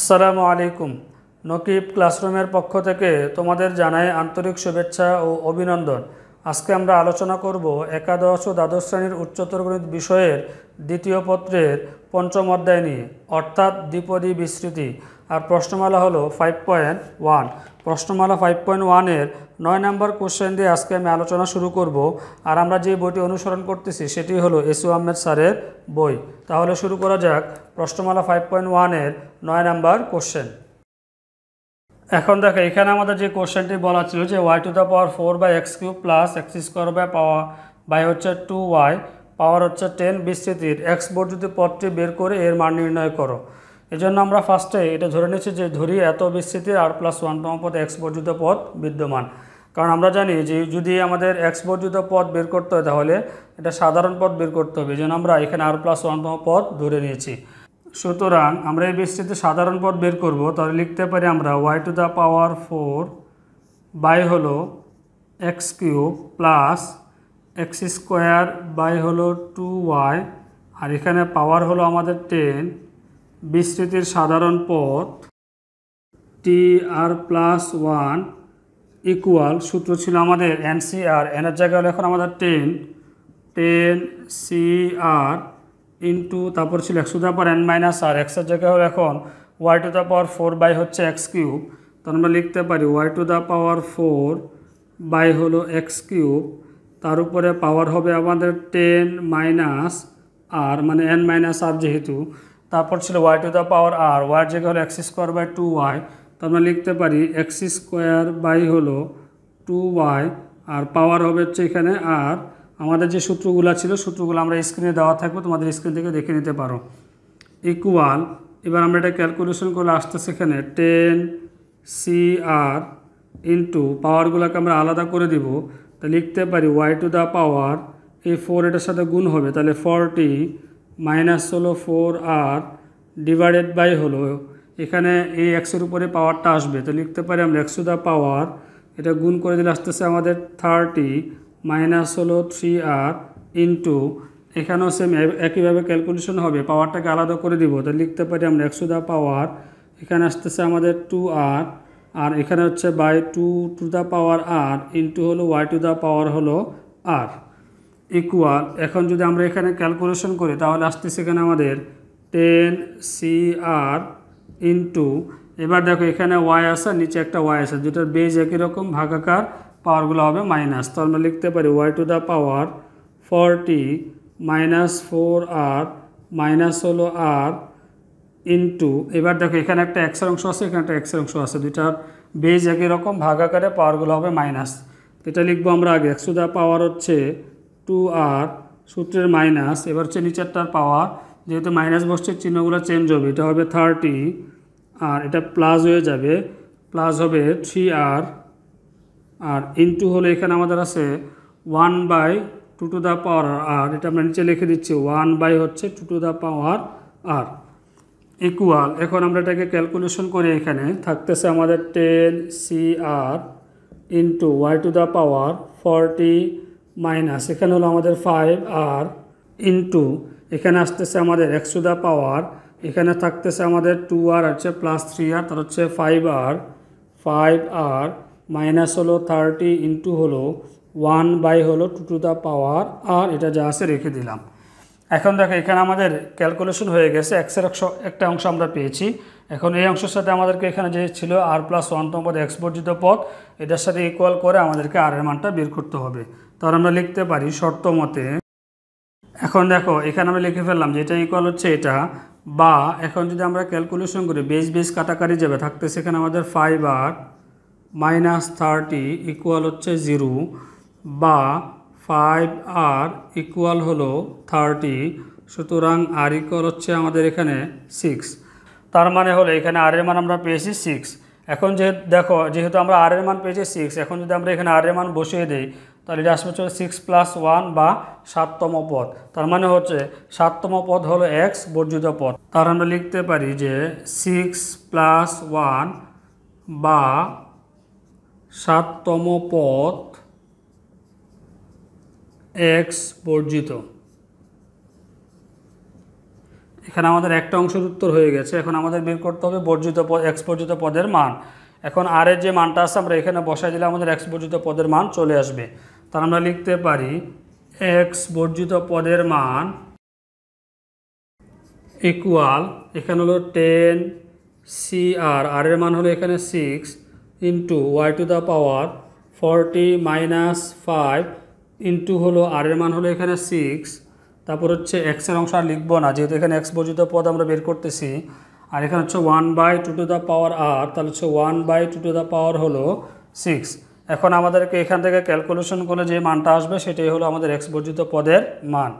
আসসালামু আলাইকুম। নকিব ক্লাসরুমের পক্ষ থেকে তোমাদের জানাই আন্তরিক শুভেচ্ছা ও অভিনন্দন। আজকে আমরা আলোচনা করব একাদশ ও দ্বাদশ শ্রেণির উচ্চতর গণিত বিষয়ের দ্বিতীয় পত্রের পঞ্চম অধ্যায় নিয়ে, অর্থাৎ দ্বিপদী বিস্তৃতি। আর প্রশ্নমালা হলো ফাইভ পয়েন্ট ওয়ান প্রশ্নমালা ফাইভ পয়েন্ট ওয়ানের নয় নম্বর কোশ্চেন দিয়ে আজকে আমি আলোচনা শুরু করব। আর আমরা যে বইটি অনুসরণ করতেছি, সেটি হলো এসু আহমেদ স্যারের বই। তাহলে শুরু করা যাক প্রশ্নমালা ফাইভ পয়েন্ট ওয়ানের নয় নম্বর কোশ্চেন এখন দেখো, এখানে আমাদের যে কোশ্চেনটি বলা ছিল যে y to the power four by x cube plus x square by power by হচ্ছে টু ওয়াই পাওয়ার হচ্ছে টেন বিস্তৃতির। এক্স বর্ধিত পদটি বের করে, এর মান নির্ণয় করো। এজন্য আমরা ফার্স্টে এটা ধরে নিচ্ছি যে ধরি এত বিস্তৃতির আর প্লাস ওয়ানতম পদ এক্স বর্ধিত পদ বিদ্যমান। কারণ আমরা জানি যে যদি আমাদের এক্স বর্ধিত পদ বের করতে হয় তাহলে এটা সাধারণ পদ বের করতে হবে। এই আমরা এখানে আর প্লাস ওয়ানতম পদ ধরে নিয়েছি। সুতরাং আমরা এই বিস্তৃতি সাধারণ পদ বের করব। তাহলে লিখতে পারি আমরা y to the power four by হলো x cube plus x square by হলো টু ওয়াই আর এখানে পাওয়ার হলো আমাদের টেন বিস্তৃতির সাধারণ পথ টি আর প্লাস ওয়ান ইকুয়াল সূত্র ছিল আমাদের এন সি এনসিআর এনের জায়গায় হলো এখন আমাদের ten ten C r into তারপর ছিল x to the power n minus r এক্সের জায়গায় হলো এখন y to the power four by হচ্ছে এক্স কিউব তার আমরা লিখতে পারি y to the power four by হলো এক্স কিউব তার উপরে পাওয়ার হবে আমাদের টেন মাইনাস আর মানে এন মাইনাস আর যেহেতু তারপর ছিল y to the power r war জায়গায় হলো x square by two y তো আমরা লিখতে পারি এক্স স্কোয়ার বাই হলো টু ওয়াই আর পাওয়ার হবে হচ্ছে এখানে আর আমাদের যে সূত্রগুলো ছিল, সূত্রগুলো আমরা স্ক্রিনে দেওয়া থাকবে, তোমাদের স্ক্রিন থেকে দেখে নিতে পারো। ইকুয়াল এবার আমরা এটা ক্যালকুলেশন করলে আসতেছে এখানে টেন সি আর ইন্টু পাওয়ারগুলোকে আমরা আলাদা করে দিব। তা লিখতে পারি ওয়াই টু দ্য পাওয়ার এই ফোর এটার সাথে গুণ হবে, তাহলে ফোরটি মাইনাস হলো ফোর আর ডিভাইডেড বাই হলো, এখানে এই এক্সের উপরে পাওয়ারটা আসবে। তো লিখতে পারি আমরা এক্স টু দ্য পাওয়ার এটা গুণ করে দিলে আসতেছে আমাদের থার্টি মাইনাস হলো থ্রি আর ইন্টু এখানেও সেম একইভাবে ক্যালকুলেশন হবে পাওয়ারটাকে আলাদা করে দিব। তো লিখতে পারি আমরা একশো দা পাওয়ার এখানে আসতেছে আমাদের টু আর আর এখানে হচ্ছে by two to the power r into হলো ওয়াই টু দ্য পাওয়ার হলো আর ইকুয়াল এখন যদি আমরা এখানে ক্যালকুলেশন করি, তাহলে আসতেছে এখানে আমাদের টেন সি আর ইন্টু এবার দেখো এখানে ওয়াই আছে নিচে একটা ওয়াই আছে যেটার বেজ একই রকম, ভাগাকার পাওয়ারগুলো হবে মাইনাস তো আমরা লিখতে পারি y to the power forty minus four r minus হলো আর ইন্টু এবার দেখো এখানে একটা এক্সের অংশ আছে, এখানে একটা এক্সের অংশ আছে, দুইটার বেজ একই রকম ভাগ আকারে পাওয়ারগুলো হবে মাইনাস এটা লিখব আমরা আগে একশো দা পাওয়ার হচ্ছে টু আর সূত্রের মাইনাস এবার হচ্ছে নিচেরটার পাওয়ার যেহেতু মাইনাস বসছে, চিহ্নগুলো চেঞ্জ হবে। এটা হবে থার্টি আর এটা প্লাস হয়ে যাবে। প্লাস হবে থ্রি আর আর ইন্টু হলে এখানে আমাদের আছে one by two to the power r এটা আমরা নিচে লিখে দিচ্ছি ওয়ান বাই হচ্ছে two to the power r equal এখন আমরা এটাকে ক্যালকুলেশন করি এখানে থাকতেছে আমাদের ten C r into y to the power forty minus এখানে হলো আমাদের ফাইভ আর ইন্টু এখানে আসতেছে আমাদের এক্স দ্য পাওয়ার এখানে থাকতেছে আমাদের টু আর হচ্ছে প্লাস থ্রি আর তার হচ্ছে five r five r minus হলো থার্টি ইন্টু হলো ওয়ান বাই হলো two to the power r এটা যা আছে রেখে দিলাম। এখন দেখো, এখানে আমাদের ক্যালকুলেশন হয়ে গেছে এক্সের একটা অংশ আমরা পেয়েছি। এখন এই অংশের সাথে আমাদেরকে এখানে যে ছিল আর প্লাস ওয়ানতম পদ এক্স বর্জিত পদ এটার সাথে ইকুয়াল করে আমাদেরকে আর এর মানটা বের করতে হবে। তার আমরা লিখতে পারি শর্ত মতে, এখন দেখো, এখানে আমরা লিখে ফেললাম যে এটা ইকুয়াল হচ্ছে এটা, বা এখন যদি আমরা ক্যালকুলেশন করি বেস বেস কাটাকারি যাবে থাকতে সেখানে আমাদের five r minus thirty equal হচ্ছে জিরো বা ফাইভ আর ইকুয়াল হলো থার্টি সুতরাং আর ইকুয়াল হচ্ছে আমাদের এখানে সিক্স তার মানে হলো এখানে আর এর মান আমরা পেয়েছি সিক্স এখন যে দেখো, যেহেতু আমরা আর এর মান পেয়েছি সিক্স এখন যদি আমরা এখানে আর এর মান বসিয়ে দিই, তাহলে এটা আসবে হচ্ছে সিক্স প্লাস ওয়ান বা সাততম পদ। তার মানে হচ্ছে সাততম পদ হলো এক্স বর্জিত পদ। তার আমরা লিখতে পারি যে সিক্স প্লাস ওয়ান বা সাততম পদ এক্স বর্জিত এখানে আমাদের একটা অংশের উত্তর হয়ে গেছে। এখন আমাদের বের করতে হবে বর্জিত পদ এক্স বর্জিত পদের মান। এখন আর এর যে মানটা আছে, আমরা এখানে বসাই দিলে আমাদের এক্স বর্জিত পদের মান চলে আসবে। তার আমরা লিখতে পারি এক্স বর্জিত পদের মান ইকুয়াল এখানে হলো টেন সি আর আর এর মান হলো এখানে six into y to the power forty minus five into হলো আর এর মান হলো এখানে সিক্স তারপর হচ্ছে এক্সের অংশ আর লিখব না, যেহেতু এখানে এক্স বর্জিত পদ আমরা বের করতেছি। আর এখানে হচ্ছে one by two to the power r তাহলে হচ্ছে one by two to the power হলো সিক্স এখন আমাদেরকে এখান থেকে ক্যালকুলেশন করে যে মানটা আসবে, সেটাই হলো আমাদের এক্স বর্জিত পদের মান।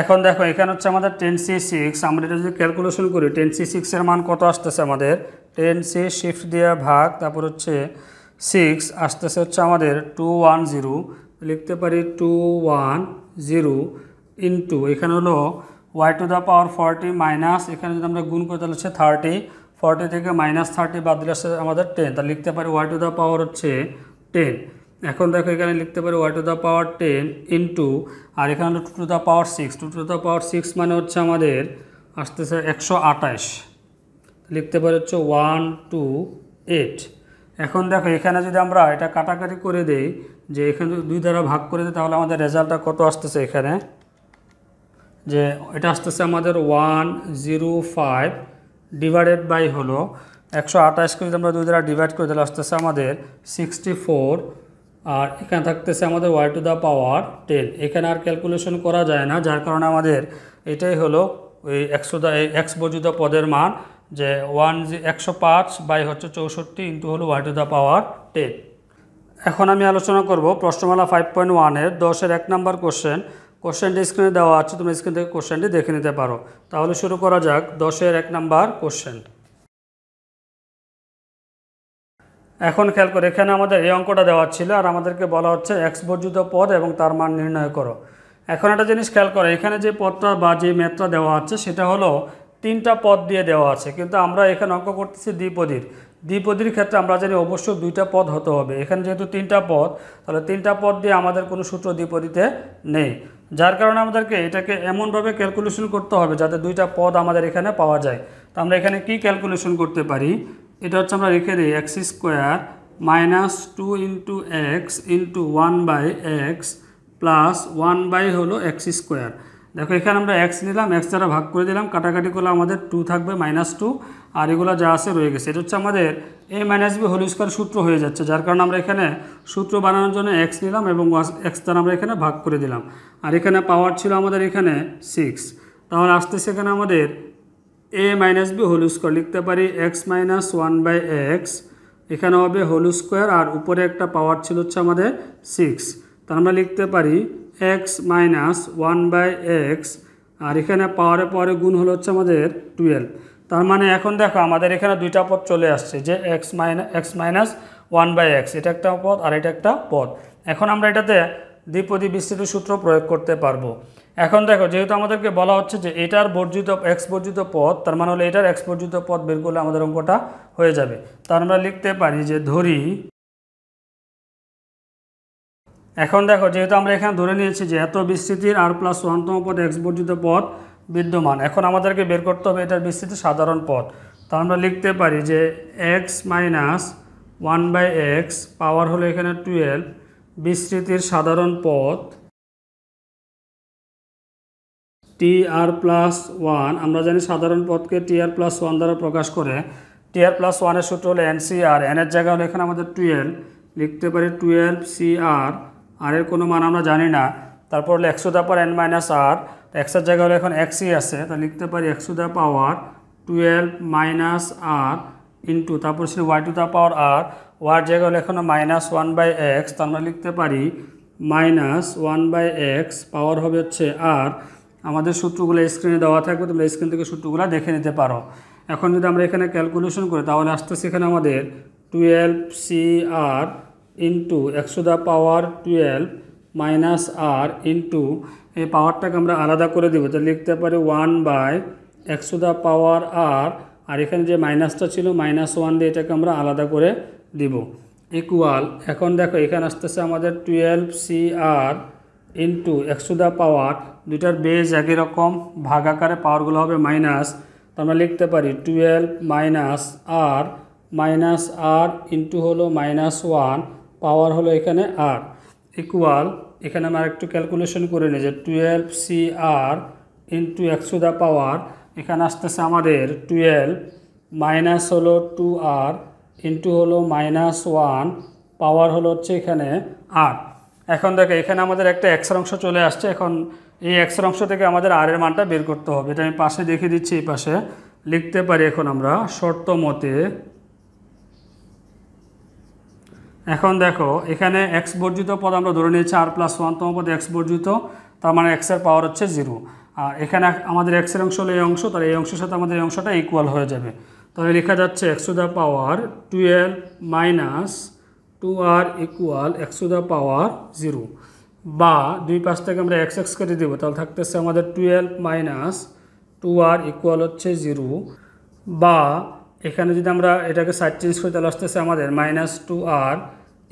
এখন দেখো, এখানে হচ্ছে আমাদের টেন সি সিক্স আমরা এটা যদি ক্যালকুলেশন করি টেন সি সিক্সের মান কত আসতেছে আমাদের? টেন সি শিফট দেওয়া ভাগ, তারপর হচ্ছে সিক্স আসতেছে হচ্ছে আমাদের টু ওয়ান জিরো লিখতে পারি টু ওয়ান জিরো ইন্টু এখানে হলো y to the power forty minus এখানে যদি আমরা গুণ করি তাহলে হচ্ছে থার্টি ফর্টি থেকে মাইনাস থার্টি বাদ দিলে আসছে আমাদের টেন তাহলে লিখতে পারি ওয়াই টু দ্য পাওয়ার হচ্ছে টেন এখন দেখো এখানে লিখতে পারি y to the power ten into আর এখানে হলো two to the power six two to the power six মানে হচ্ছে আমাদের আসতেছে একশো আঠাশ। লিখতে পারি হচ্ছে ওয়ান টু এইট এখন দেখো এখানে যদি আমরা এটা কাটাকাটি করে দেই যে এখানে দুই দ্বারা ভাগ করে দিই তাহলে আমাদের রেজাল্টটা কত আসতেছে এখানে? যে এটা আসতেছে আমাদের one zero five divided by হলো একশো আঠাশকে যদি আমরা দুই দ্বারা ডিভাইড করে দিলে আসতেছে আমাদের সিক্সটি ফোর। আর এখানে থাকতেছে আমাদের y to the power ten এখানে আর ক্যালকুলেশন করা যায় না, যার কারণে আমাদের এটাই হলো ওই একশো এক্স বর্জিত পদের মান, যে ওয়ান একশো পাঁচ বাই হচ্ছে চৌষট্টি ইন্টু হলো y to the power ten এখন আমি আলোচনা করব প্রশ্নমালা ফাইভ পয়েন্ট ওয়ানের দশের এক নম্বর কোশ্চেন কোশ্চেনটি স্ক্রিনে দেওয়া আছে তুমি স্ক্রিন থেকে কোশ্চেনটি দেখে নিতে পারো। তাহলে শুরু করা যাক দশের এক নাম্বার কোশ্চেন এখন খেয়াল করে, এখানে আমাদের এই অঙ্কটা দেওয়া ছিল আর আমাদেরকে বলা হচ্ছে এক্স বর্জিত পদ এবং তার মান নির্ণয় করো। এখন একটা জিনিস খেয়াল করো, এখানে যে পদটা বা যে ম্যাথটা দেওয়া আছে সেটা হলো তিনটা পদ দিয়ে দেওয়া আছে, কিন্তু আমরা এখানে অঙ্ক করতেছি দ্বিপদীর। দ্বিপদীর ক্ষেত্রে আমরা জানি অবশ্যই দুইটা পদ হতে হবে। এখানে যেহেতু তিনটা পদ, তাহলে তিনটা পদ দিয়ে আমাদের কোনো সূত্র দ্বিপদীতে নেই। যার কারণে আমাদেরকে এটাকে এমনভাবে ক্যালকুলেশন করতে হবে যাতে দুইটা পদ আমাদের এখানে পাওয়া যায়। তো আমরা এখানে কি ক্যালকুলেশন করতে পারি? এটা হচ্ছে আমরা রেখে দিই x square minus two into x into one by x plus one by হলো এক্স স্কোয়ার দেখো, এখানে আমরা এক্স নিলাম এক্স দ্বারা ভাগ করে দিলাম, কাটাকাটি করলে আমাদের টু থাকবে মাইনাস টু আর এগুলো যা আছে রয়ে গেছে। এটা হচ্ছে আমাদের A minus B whole square সূত্র হয়ে যাচ্ছে, যার কারণে আমরা এখানে সূত্র বানানোর জন্য এক্স নিলাম এবং এক্স দ্বারা আমরা এখানে ভাগ করে দিলাম। আর এখানে পাওয়ার ছিল আমাদের এখানে সিক্স তাহলে আসতেছে এখানে আমাদের A minus B whole square লিখতে পারি x minus one by x এখানে হবে হোল স্কোয়ার আর উপরে একটা পাওয়ার ছিল হচ্ছে আমাদের সিক্স তার আমরা লিখতে পারি x minus one by x আর এখানে পাওয়ারে পাওয়ারে গুণ হলো হচ্ছে আমাদের টুয়েলভ তার মানে এখন দেখো আমাদের এখানে দুইটা পদ চলে আসছে, যে x minus x minus one by x এটা একটা পদ আর এটা একটা পদ। এখন আমরা এটাতে দ্বিপদী বিস্তৃত সূত্র প্রয়োগ করতে পারব। এখন দেখো, যেহেতু আমাদেরকে বলা হচ্ছে যে এটার বর্জিত এক্স বর্জিত পদ, তার মানে হলো এটার এক্স বর্জিত পদ বের করলে আমাদের অঙ্কটা হয়ে যাবে। তার আমরা লিখতে পারি যে ধরি, এখন দেখো যেহেতু আমরা এখানে ধরে নিয়েছি যে এত বিস্তৃতির আর প্লাস ওয়ানতম পদ এক্স বর্জিত পদ বিদ্যমান। এখন আমাদেরকে বের করতে হবে এটার বিস্তৃতি সাধারণ পথ। তা আমরা লিখতে পারি যে x minus one by x power হলো এখানে টুয়েলভ বিস্তৃতির সাধারণ পথ টি আর প্লাস ওয়ান আমরা জানি সাধারণ পথকে টি আর প্লাস ওয়ান দ্বারা প্রকাশ করে। টি আর প্লাস ওয়ানের সূত্র হলো এন সি আর এনের জায়গা হলো এখানে আমাদের টুয়েলভ লিখতে পারি টুয়েলভ সি আর আর এর কোনো মান আমরা জানি না। তারপর হলো একশো পাওয়ার এন মাইনাস আর এক্সের জায়গা হলো এখন এক্সই আছে, তা লিখতে পারি একশো the power twelve minus r into, তারপর ছিল y to the power r, war জায়গা হলো এখানে মাইনাস ওয়ান বাই এক্স তো আমরা লিখতে পারি minus one by x power হবে হচ্ছে আর, আমাদের সূত্রগুলো স্ক্রিনে দেওয়া থাকবে, তোমরা স্ক্রিন থেকে সূত্রগুলো দেখে নিতে পারো। এখন যদি আমরা এখানে ক্যালকুলেশন করি, তাহলে আসতেছে এখানে আমাদের টুয়েলভ সি আর ইন্টু একশো the power twelve minus r into এই পাওয়ারটাকে আমরা আলাদা করে দেবো। তো লিখতে পারি ওয়ান বাই একশো দা পাওয়ার আর আর এখানে যে মাইনাসটা ছিল মাইনাস ওয়ান দিয়ে এটাকে আমরা আলাদা করে দিব। ইকুয়াল এখন দেখো, এখানে আসতেছে আমাদের twelve C r into x to the power দুইটার বেজ একই রকম ভাগ আকারে পাওয়ারগুলো হবে মাইনাস তো আমরা লিখতে পারি twelve minus r minus r into হলো মাইনাস ওয়ান পাওয়ার হলো এখানে আর ইকুয়াল এখানে আমরা একটু ক্যালকুলেশন করে নিই যে twelve C r into x to the power এখানে আসতেছে আমাদের টুয়েলভ মাইনাস হলো টু আর ইন্টু হলো মাইনাস ওয়ান পাওয়ার হলো হচ্ছে এখানে আট। এখন দেখো, এখানে আমাদের একটা এক্সের অংশ চলে আসছে, এখন এই এক্সের অংশ থেকে আমাদের আর এর মানটা বের করতে হবে। এটা আমি পাশে দেখে দিচ্ছি, এই পাশে লিখতে পারি এখন আমরা শর্ত মতে এখন দেখো, এখানে এক্স বর্জিত পদ আমরা ধরে নিয়েছি আর প্লাস ওয়ানতম পদ এক্স বর্জিত তার মানে এক্সের পাওয়ার হচ্ছে জিরো আর এখানে আমাদের এক্সের অংশ হলো এই অংশ, তাহলে এই অংশের সাথে আমাদের এই অংশটা ইকুয়াল হয়ে যাবে। তাহলে লেখা যাচ্ছে x to the power twelve minus two r equal x to the power zero বা দুই পাশ থেকে আমরা এক্স এক্স কেটে দেবো, তাহলে থাকতেছে আমাদের twelve minus two r equal হচ্ছে জিরো বা এখানে যদি আমরা এটাকে সাইড চেঞ্জ করি, তাহলে আসতেছে আমাদের মাইনাস টু আর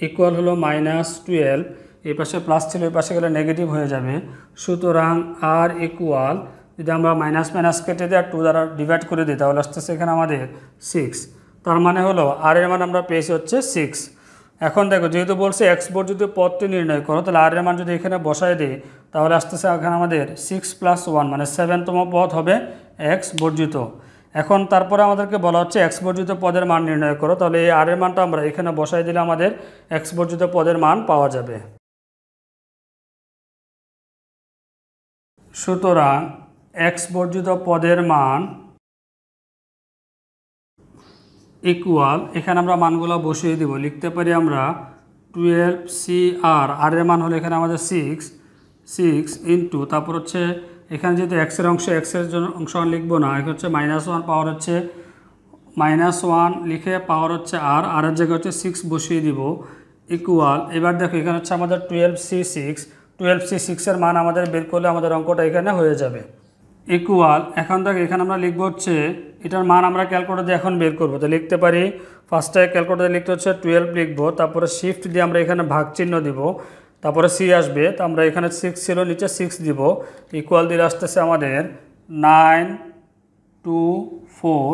ইকুয়াল হলো মাইনাস টুয়েলভ এই পাশে প্লাস ছিল, এই পাশে গেলে নেগেটিভ হয়ে যাবে। সুতরাং আর ইকুয়াল যদি আমরা মাইনাস মাইনাস কেটে দিই আর টু দ্বারা ডিভাইড করে দিই, তাহলে আসতেছে এখানে আমাদের সিক্স তার মানে হলো আর এর মান আমরা পেয়েছি হচ্ছে সিক্স এখন দেখো, যেহেতু বলছে এক্স বোর্ড যদি পদটি নির্ণয় করো, তাহলে আর এর মান যদি এখানে বসায় দিই, তাহলে আসতেছে এখানে আমাদের সিক্স প্লাস ওয়ান মানে সেভেনতম পথ হবে এক্স বর্জিত। এখন তারপরে আমাদেরকে বলা হচ্ছে এক্স বর্জিত পদের মান নির্ণয় করো। তাহলে এই আর এর মানটা আমরা এখানে বসাই দিলে আমাদের এক্স বর্জিত পদের মান পাওয়া যাবে। সুতরাং এক্স বর্জিত পদের মান ইকুয়াল এখানে আমরা মানগুলো বসিয়ে দিব। লিখতে পারি আমরা টুয়েলভ সি আর আর এর মান হলো এখানে আমাদের সিক্স সিক্স ইন্টু তারপর হচ্ছে এখানে যেহেতু এক্সের অংশ এক্সের জন্য অংশ লিখব না এখানে হচ্ছে মাইনাস ওয়ান পাওয়ার হচ্ছে মাইনাস ওয়ান লিখে পাওয়ার হচ্ছে আর আর এর জায়গায় হচ্ছে সিক্স বসিয়ে দিব ইকুয়াল এবার দেখো এখানে হচ্ছে আমাদের twelve C six twelve C সিক্সের মান আমাদের বের করলে আমাদের অঙ্কটা এখানে হয়ে যাবে। ইকুয়াল এখন থেকে এখানে আমরা লিখব হচ্ছে এটার মান আমরা ক্যালকুলেটার এখন বের করব, তো লিখতে পারি ফার্স্টে ক্যালকুলেটার লিখতে হচ্ছে টুয়েলভ লিখব, তারপরে শিফট দিয়ে আমরা এখানে ভাগ চিহ্ন দিব তারপরে সি আসবে, তো আমরা এখানে সিক্স ছিল, নিচে সিক্স দিব। ইকুয়াল দিলে আসতেছে আমাদের নাইন টু ফোর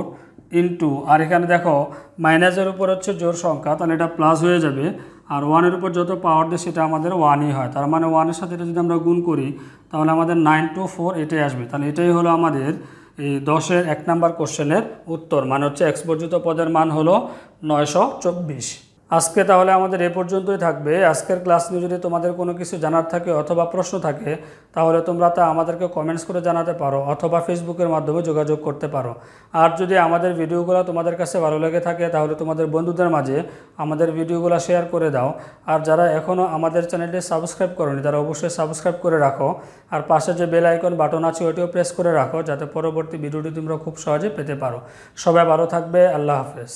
ইন্টু আর এখানে দেখো মাইনাসের উপর হচ্ছে জোর সংখ্যা, তাহলে এটা প্লাস হয়ে যাবে। আর ওয়ানের উপর যত পাওয়ার দেয় সেটা আমাদের ওয়ানই হয়। তার মানে ওয়ানের সাথে এটা যদি আমরা গুণ করি, তাহলে আমাদের নাইন টু ফোর এটাই আসবে। তাহলে এটাই হলো আমাদের এই দশের এক নাম্বার কোশ্চেনের উত্তর মানে হচ্ছে এক্স বর্জিত পদের মান হলো নয়শো চব্বিশ। আজকে তাহলে আমাদের এ পর্যন্তই থাকবে। আজকের ক্লাস নিয়ে যদি তোমাদের কোনো কিছু জানার থাকে অথবা প্রশ্ন থাকে, তাহলে তোমরা তা আমাদেরকে কমেন্টস করে জানাতে পারো অথবা ফেসবুকের মাধ্যমে যোগাযোগ করতে পারো। আর যদি আমাদের ভিডিওগুলো তোমাদের কাছে ভালো লেগে থাকে, তাহলে তোমাদের বন্ধুদের মাঝে আমাদের ভিডিওগুলো শেয়ার করে দাও। আর যারা এখনও আমাদের চ্যানেলটি সাবস্ক্রাইব করনি, তারা অবশ্যই সাবস্ক্রাইব করে রাখো। আর পাশে যে বেল আইকন বাটন আছে, ওইটিও প্রেস করে রাখো, যাতে পরবর্তী ভিডিওটি তোমরা খুব সহজে পেতে পারো। সবাই ভালো থাকবে, আল্লাহ হাফেজ।